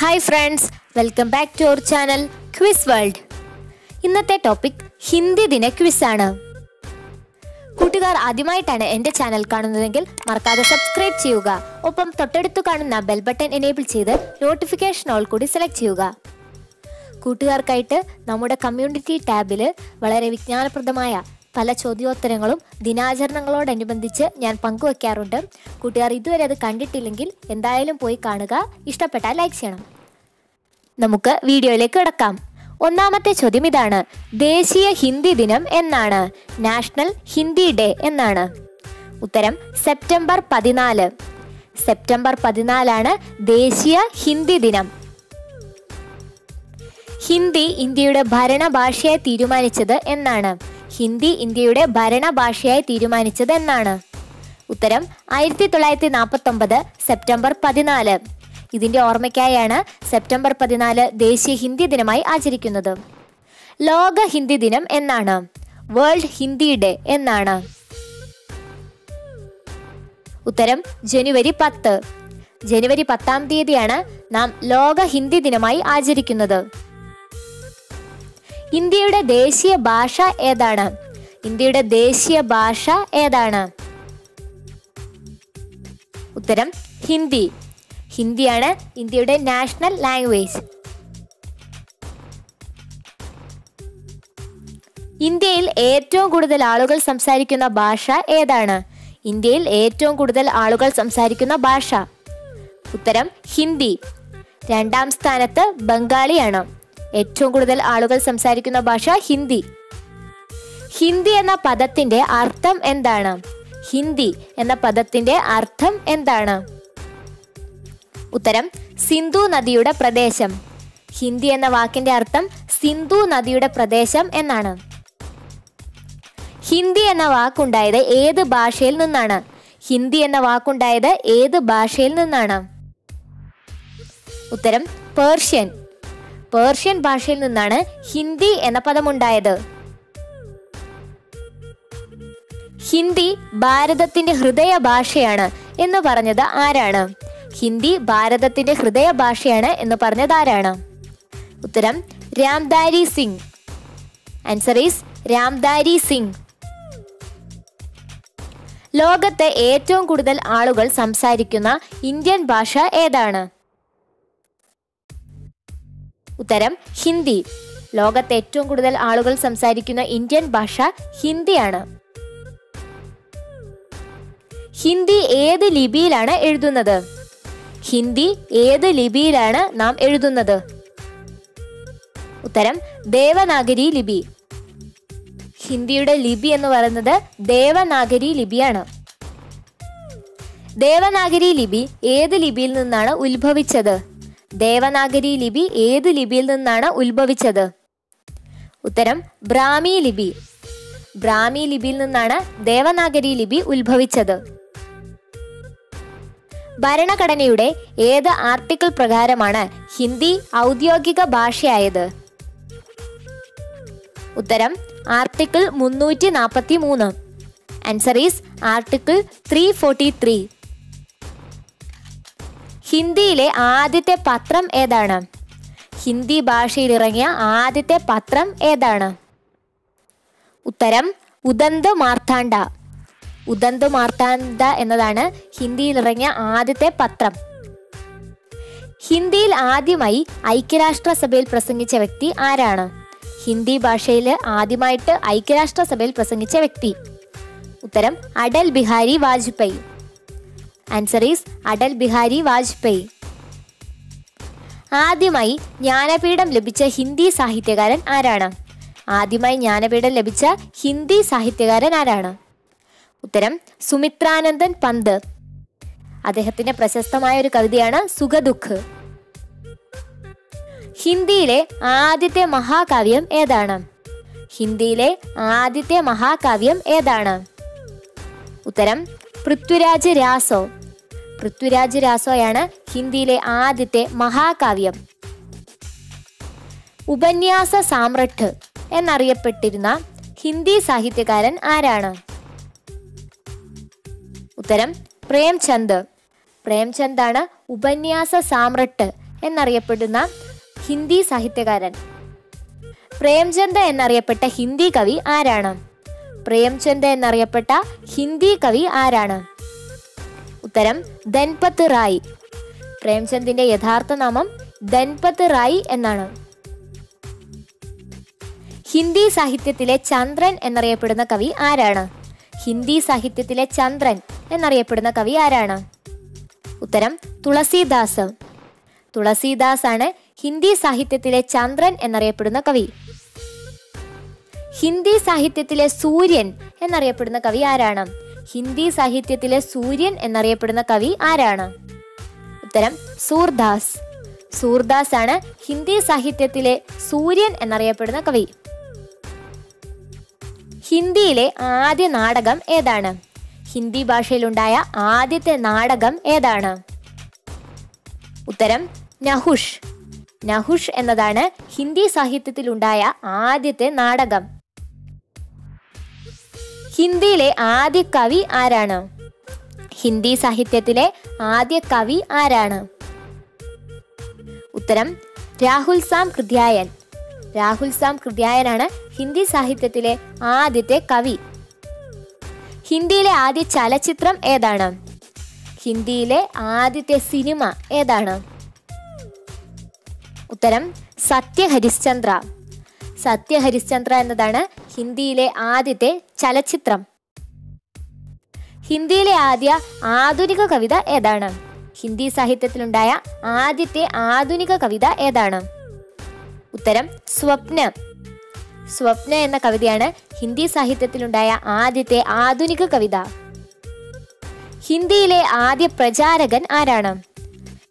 Hi friends welcome back to our channel quiz world ഇന്നത്തെ topic Hindi ദിന quiz ആണ്. കൂട്ടുകാർ ആദ്യമായിട്ടാണ് എന്റെ ചാനൽ കാണുന്നതെങ്കിൽ മറക്കാതെ സബ്സ്ക്രൈബ് ചെയ്യുക. ഒപ്പം തൊട്ടടുത്ത് കാണുന്ന ബെൽ ബട്ടൺ എനേബിൾ ചെയ്ത് നോട്ടിഫിക്കേഷൻ ഓൾ കൂടി സെലക്ട് ചെയ്യുക. കൂട്ടുകാർക്കായിട്ട് നമ്മുടെ കമ്മ്യൂണിറ്റി ടാബിൽ വളരെ വിജ്ഞാനപ്രദമായ പല ചോദ്യോത്തരങ്ങളും ദിനാചരണങ്ങളോടനുബന്ധിച്ച് ഞാൻ പങ്കുവെക്കാറുണ്ട്. കൂട്ടുകാർ ഇതുവരെ അത് കണ്ടിട്ടില്ലെങ്കിൽ എന്തായാലും പോയി കാണുക. ഇഷ്ടപ്പെട്ടാൽ ലൈക്ക് ചെയ്യണം. നമുക്ക് വീഡിയോയിലേക്ക് കിടക്കാം. ഒന്നാമത്തെ ചോദ്യം ഇതാണ്. ദേശീയ ഹിന്ദി ദിനം എന്നാണ്. നാഷണൽ ഹിന്ദി ഡേ എന്നാണ്. ഉത്തരം സെപ്റ്റംബർ പതിനാല്. സെപ്റ്റംബർ പതിനാലാണ് ദേശീയ ഹിന്ദി ദിനം. ഹിന്ദി ഇന്ത്യയുടെ ഭരണഭാഷയായി തീരുമാനിച്ചത് എന്നാണ്. ഹിന്ദി ഇന്ത്യയുടെ ഭരണഭാഷയായി തീരുമാനിച്ചത് എന്നാണ് ഉത്തരം ആയിരത്തി തൊള്ളായിരത്തി നാൽപ്പത്തി ഒമ്പത് സെപ്റ്റംബർ പതിനാല്. ഇതിന്റെ ഓർമ്മയ്ക്കായാണ് സെപ്റ്റംബർ പതിനാല് ദേശീയ ഹിന്ദി ദിനമായി ആചരിക്കുന്നത്. ലോക ഹിന്ദി ദിനം എന്നാണ്. വേൾഡ് ഹിന്ദി ഡേ എന്നാണ്. ഉത്തരം ജനുവരി പത്ത്. ജനുവരി പത്താം തീയതിയാണ് നാം ലോക ഹിന്ദി ദിനമായി ആചരിക്കുന്നത്. ഇന്ത്യയുടെ ദേശീയ ഭാഷ ഏതാണ്? ഇന്ത്യയുടെ ദേശീയ ഭാഷ ഏതാണ്? ഉത്തരം ഹിന്ദി. ഹിന്ദിയാണ് ഇന്ത്യയുടെ നാഷണൽ ലാംഗ്വേജ്. ഇന്ത്യയിൽ ഏറ്റവും കൂടുതൽ ആളുകൾ സംസാരിക്കുന്ന ഭാഷ ഏതാണ്? ഇന്ത്യയിൽ ഏറ്റവും കൂടുതൽ ആളുകൾ സംസാരിക്കുന്ന ഭാഷ. ഉത്തരം ഹിന്ദി. രണ്ടാം സ്ഥാനത്ത് ബംഗാളിയാണ്. ഏറ്റവും കൂടുതൽ ആളുകൾ സംസാരിക്കുന്ന ഭാഷ ഹിന്ദി. ഹിന്ദി എന്ന പദത്തിന്റെ അർത്ഥം എന്താണ്? ഹിന്ദി എന്ന പദത്തിന്റെ അർത്ഥം എന്താണ്? ഉത്തരം സിന്ധു നദിയുടെ പ്രദേശം. ഹിന്ദി എന്ന വാക്കിന്റെ അർത്ഥം സിന്ധു നദിയുടെ പ്രദേശം എന്നാണ്. ഹിന്ദി എന്ന വാക്കുണ്ടായത് ഏത് ഭാഷയിൽ നിന്നാണ്? ഹിന്ദി എന്ന വാക്കുണ്ടായത് ഏത് ഭാഷയിൽ നിന്നാണ്? ഉത്തരം പേർഷ്യൻ. പേർഷ്യൻ ഭാഷയിൽ നിന്നാണ് ഹിന്ദി എന്ന പദമുണ്ടായത്. ഹിന്ദി ഭാരതത്തിന്റെ ഹൃദയ ഭാഷയാണ് എന്ന് പറഞ്ഞത് ആരാണ്? ഹിന്ദി ഭാരതത്തിന്റെ ഹൃദയ ഭാഷയാണ് എന്ന് പറഞ്ഞത് ആരാണ്? ഉത്തരം Ramdhari Singh. Answer is Ramdhari Singh. ലോകത്തെ ഏറ്റവും കൂടുതൽ ആളുകൾ സംസാരിക്കുന്ന ഇന്ത്യൻ ഭാഷ ഏതാണ്? ഉത്തരം ഹിന്ദി. ലോകത്ത് ഏറ്റവും കൂടുതൽ ആളുകൾ സംസാരിക്കുന്ന ഇന്ത്യൻ ഭാഷ ഹിന്ദിയാണ്. ഹിന്ദി ഏത് ലിപിയിലാണ് എഴുതുന്നത്? ഹിന്ദി ഏത് ലിപിയിലാണ് നാം എഴുതുന്നത്? ഉത്തരം ദേവനാഗരി ലിപി. ഹിന്ദിയുടെ ലിപി എന്ന് പറയുന്നത് ദേവനാഗരി ലിപിയാണ്. ദേവനാഗരി ലിപി ഏത് ലിപിയിൽ നിന്നാണ് ഉത്ഭവിച്ചത്? ദേവനാഗരി ലിപി ഏത് ലിപിയിൽ നിന്നാണ് ഉത്ഭവിച്ചത്? ഉത്തരം ബ്രാഹ്മി ലിപി. ബ്രാഹ്മി ലിപിയിൽ നിന്നാണ് ദേവനാഗരി ലിപി ഉത്ഭവിച്ചത്. ഭരണഘടനയുടെ ഏത് ആർട്ടിക്കിൾ പ്രകാരമാണ് ഹിന്ദി ഔദ്യോഗിക ഭാഷയായത്? ഉത്തരം ആർട്ടിക്കിൾ മുന്നൂറ്റി നാൽപ്പത്തി മൂന്ന് answer is article three forty three. ഹിന്ദിയിലെ ആദ്യത്തെ പത്രം ഏതാണ്? ഹിന്ദി ഭാഷയിൽ ഇറങ്ങിയ ആദ്യത്തെ പത്രം ഏതാണ്? ഉത്തരം ഉദന്ത് മാർത്താണ്ഡ. ഉദന്ത് മാർത്താണ്ഡ എന്നതാണ് ഹിന്ദിയിൽ ഇറങ്ങിയ ആദ്യത്തെ പത്രം. ഹിന്ദിയിൽ ആദ്യമായി ഐക്യരാഷ്ട്രസഭയിൽ പ്രസംഗിച്ച വ്യക്തി ആരാണ്? ഹിന്ദി ഭാഷയിൽ ആദ്യമായിട്ട് ഐക്യരാഷ്ട്രസഭയിൽ പ്രസംഗിച്ച വ്യക്തി. ഉത്തരം അടൽ ബിഹാരി വാജ്പേയി. ആൻസർ ഈസ് അടൽ ബിഹാരി വാജ്പേയി ആദ്യമായി ജ്ഞാനപീഠം ലഭിച്ച ഹിന്ദി സാഹിത്യകാരൻ ആരാണ്? ആദ്യമായി ജ്ഞാനപീഠം ലഭിച്ച ഹിന്ദി സാഹിത്യകാരൻ ആരാണ്? ഉത്തരം സുമിത്രാനന്ദൻ പന്ത്. അദ്ദേഹത്തിന്റെ പ്രശസ്തമായ ഒരു കവിതയാണ് സുഖദുഃഖ്. ഹിന്ദിയിലെ ആദ്യത്തെ മഹാകാവ്യം ഏതാണ്? ഹിന്ദിയിലെ ആദ്യത്തെ മഹാകാവ്യം ഏതാണ്? ഉത്തരം പൃഥ്വിരാജ് രാസോ. പൃഥ്വിരാജ് രാസോയാണ് ഹിന്ദിയിലെ ആദ്യത്തെ മഹാകാവ്യം. ഉപന്യാസ സാമ്രട്ട് എന്നറിയപ്പെട്ടിരുന്ന ഹിന്ദി സാഹിത്യകാരൻ ആരാണ്? ഉത്തരം പ്രേംചന്ദ്. പ്രേംചന്ദാണ് ഉപന്യാസ സാമ്രട്ട് എന്നറിയപ്പെടുന്ന ഹിന്ദി സാഹിത്യകാരൻ. പ്രേംചന്ദ് എന്നറിയപ്പെട്ട ഹിന്ദി കവി ആരാണ്? പ്രേംചന്ദ് എന്നറിയപ്പെട്ട ഹിന്ദി കവി ആരാണ്? ഉത്തരം ധൻപത്ത് റായ്. പ്രേംചന്ദിന്റെ യഥാർത്ഥ നാമം ധൻപത്ത് റായ് എന്നാണ്. ഹിന്ദി സാഹിത്യത്തിലെ ചന്ദ്രൻ എന്നറിയപ്പെടുന്ന കവി ആരാണ്? ഹിന്ദി സാഹിത്യത്തിലെ ചന്ദ്രൻ എന്നറിയപ്പെടുന്ന കവി ആരാണ്? ഉത്തരം തുളസീദാസ്. തുളസീദാസ് ആണ് ഹിന്ദി സാഹിത്യത്തിലെ ചന്ദ്രൻ എന്നറിയപ്പെടുന്ന കവി. ഹിന്ദി സാഹിത്യത്തിലെ സൂര്യൻ എന്നറിയപ്പെടുന്ന കവി ആരാണ്? ഹിന്ദി സാഹിത്യത്തിലെ സൂര്യൻ എന്നറിയപ്പെടുന്ന കവി ആരാണ്? ഉത്തരം സൂർദാസ്. സൂർദാസ് ആണ് ഹിന്ദി സാഹിത്യത്തിലെ സൂര്യൻ എന്നറിയപ്പെടുന്ന കവി. ഹിന്ദിയിലെ ആദ്യ നാടകം ഏതാണ്? ഹിന്ദി ഭാഷയിലുണ്ടായ ആദ്യത്തെ നാടകം ഏതാണ്? ഉത്തരം നഹുഷ്. നഹുഷ് എന്നതാണ് ഹിന്ദി സാഹിത്യത്തിലുണ്ടായ ആദ്യത്തെ നാടകം. ഹിന്ദിയിലെ ആദ്യ കവി ആരാണ്? ഹിന്ദി സാഹിത്യത്തിലെ ആദ്യ കവി ആരാണ്? ഉത്തരം രാഹുൽ സാം കൃത്യായൻ. രാഹുൽ സാം കൃത്യായനാണ് ഹിന്ദി സാഹിത്യത്തിലെ ആദ്യത്തെ കവി. ഹിന്ദിയിലെ ആദ്യ ചലച്ചിത്രം ഏതാണ്? ഹിന്ദിയിലെ ആദ്യത്തെ സിനിമ ഏതാണ്? ഉത്തരം സത്യ ഹരിശ്ചന്ദ്ര സത്യ ഹരിശ്ചന്ദ്ര എന്നതാണ് ഹിന്ദിയിലെ ആദ്യത്തെ ചലച്ചിത്രം. ഹിന്ദിയിലെ ആദ്യ ആധുനിക കവിത ഏതാണ്? ഹിന്ദി സാഹിത്യത്തിലുണ്ടായ ആദ്യത്തെ ആധുനിക കവിത ഏതാണ്? ഉത്തരം സ്വപ്ന. സ്വപ്ന എന്ന കവിതയാണ് ഹിന്ദി സാഹിത്യത്തിലുണ്ടായ ആദ്യത്തെ ആധുനിക കവിത. ഹിന്ദിയിലെ ആദ്യ പ്രചാരകൻ ആരാണ്?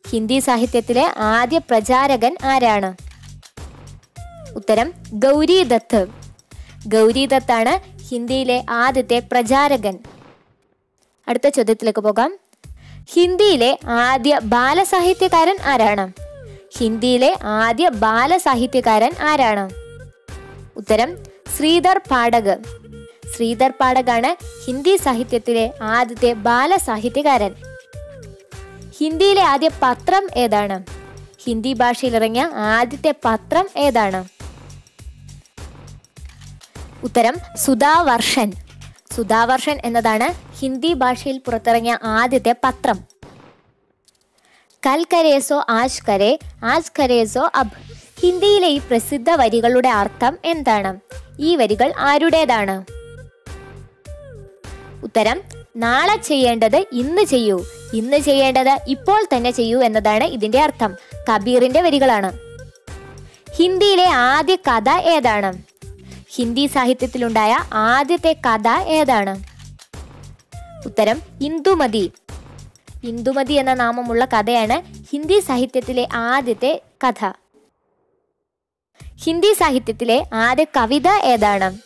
ഹിന്ദി സാഹിത്യത്തിലെ ആദ്യ പ്രചാരകൻ ആരാണ്? ഉത്തരം ഗൗരി ദത്ത്. ഗൗരി ദത്താണ് ഹിന്ദിയിലെ ആദ്യത്തെ പ്രചാരകൻ. അടുത്ത ചോദ്യത്തിലേക്ക് പോകാം. ഹിന്ദിയിലെ ആദ്യ ബാലസാഹിത്യകാരൻ ആരാണ്? ഹിന്ദിയിലെ ആദ്യ ബാലസാഹിത്യകാരൻ ആരാണ്? ഉത്തരം ശ്രീധർ പാഠക്. ശ്രീധർ പാഠകാണ് ഹിന്ദി സാഹിത്യത്തിലെ ആദ്യത്തെ ബാലസാഹിത്യകാരൻ. ഹിന്ദിയിലെ ആദ്യ പത്രം ഏതാണ്? ഹിന്ദി ഭാഷയിൽ ഇറങ്ങിയ ആദ്യത്തെ പത്രം ഏതാണ്? ഉത്തരം സുധാവർഷൻ. സുധാവർഷൻ എന്നതാണ് ഹിന്ദി ഭാഷയിൽ പുറത്തിറങ്ങിയ ആദ്യത്തെ പത്രം. കൽ കരേസോ ആജ് കരേ ആജ് കരേസോ അബ്. ഹിന്ദിയിലെ ഈ പ്രസിദ്ധ വരികളുടെ അർത്ഥം എന്താണ്? ഈ വരികൾ ആരുടേതാണ്? ഉത്തരം നാളെ ചെയ്യേണ്ടത് ഇന്ന് ചെയ്യൂ. ഇന്ന് ചെയ്യേണ്ടത് ഇപ്പോൾ തന്നെ ചെയ്യൂ എന്നതാണ് ഇതിന്റെ അർത്ഥം. കബീറിന്റെ വരികളാണ്. ഹിന്ദിയിലെ ആദ്യ കഥ ഏതാണ്? ഹിന്ദി സാഹിത്യത്തിലുണ്ടായ ആദ്യത്തെ കഥ ഏതാണ്? ഉത്തരം ഇന്ദുമതി. ഇന്ദുമതി എന്ന നാമമുള്ള കഥയാണ് ഹിന്ദി സാഹിത്യത്തിലെ ആദ്യത്തെ കഥ. ഹിന്ദി സാഹിത്യത്തിലെ ആദ്യ കവിത ഏതാണ്?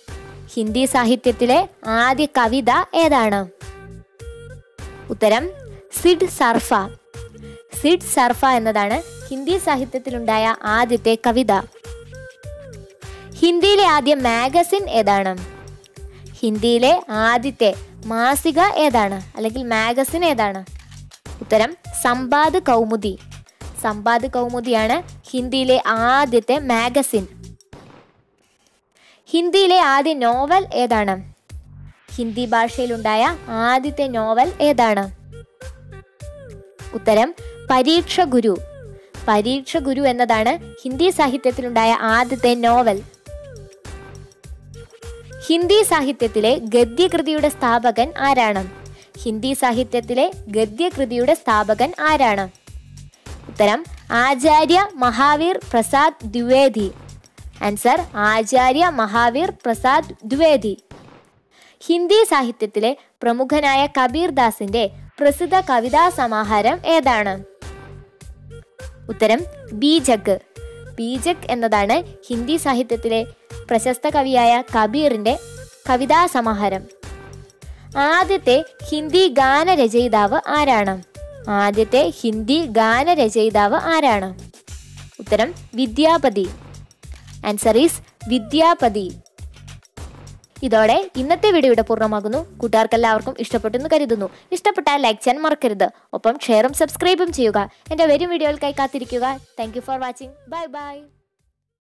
ഹിന്ദി സാഹിത്യത്തിലെ ആദ്യ കവിത ഏതാണ്? ഉത്തരം സിഡ് സർഫ. സിഡ് സർഫ എന്നതാണ് ഹിന്ദി സാഹിത്യത്തിലുണ്ടായ ആദ്യത്തെ കവിത. ഹിന്ദിയിലെ ആദ്യ മാഗസിൻ ഏതാണ്? ഹിന്ദിയിലെ ആദ്യത്തെ മാസിക ഏതാണ്? അല്ലെങ്കിൽ മാഗസിൻ ഏതാണ്? ഉത്തരം സമ്പാദ് കൗമുദി. സമ്പാദ് കൗമുദിയാണ് ഹിന്ദിയിലെ ആദ്യത്തെ മാഗസിൻ. ഹിന്ദിയിലെ ആദ്യ നോവൽ ഏതാണ്? ഹിന്ദി ഭാഷയിലുണ്ടായ ആദ്യത്തെ നോവൽ ഏതാണ്? ഉത്തരം പരീക്ഷ ഗുരു. പരീക്ഷ ഗുരു എന്നതാണ് ഹിന്ദി സാഹിത്യത്തിലുണ്ടായ ആദ്യത്തെ നോവൽ. ഹിന്ദി സാഹിത്യത്തിലെ ഗദ്യകൃതിയുടെ സ്ഥാപകൻ ആരാണ്? ഹിന്ദി സാഹിത്യത്തിലെ ഗദ്യകൃതിയുടെ സ്ഥാപകൻ ആരാണ്? ഉത്തരം ആചാര്യ മഹാവീർ പ്രസാദ് ദ്വിവേദി. ആൻസർ ആചാര്യ മഹാവീർ പ്രസാദ് ദ്വിവേദി. ഹിന്ദി സാഹിത്യത്തിലെ പ്രമുഖനായ കബീർ ദാസിന്റെ പ്രസിദ്ധ കവിതാ സമാഹാരം ഏതാണ്? ഉത്തരം ബീജക് ബീജക് എന്നതാണ് ഹിന്ദി സാഹിത്യത്തിലെ പ്രശസ്ത കവിയായ കബീറിന്റെ കവിതാ സമാഹാരം. ആദ്യത്തെ ഹിന്ദി ഗാനരചയിതാവ് ആരാണ്? ആദ്യത്തെ ഹിന്ദി ഗാനരചയിതാവ് ആരാണ്? ഉത്തരം വിദ്യാപതി. Answer is Vidyapati. ഇതോടെ ഇന്നത്തെ വീഡിയോ ഇവിടെ പൂർണമാകുന്നു. കൂട്ടുകാർക്ക് എല്ലാവർക്കും ഇഷ്ടപ്പെട്ടെന്ന് കരുതുന്നു. ഇഷ്ടപ്പെട്ടാൽ ലൈക്ക് ചെയ്യാൻ മറക്കരുത്. ഒപ്പം ഷെയറും സബ്സ്ക്രൈബും ചെയ്യുക. എന്റെ വരും വീഡിയോകൾക്കായി കാത്തിരിക്കുക. Thank for watching bye bye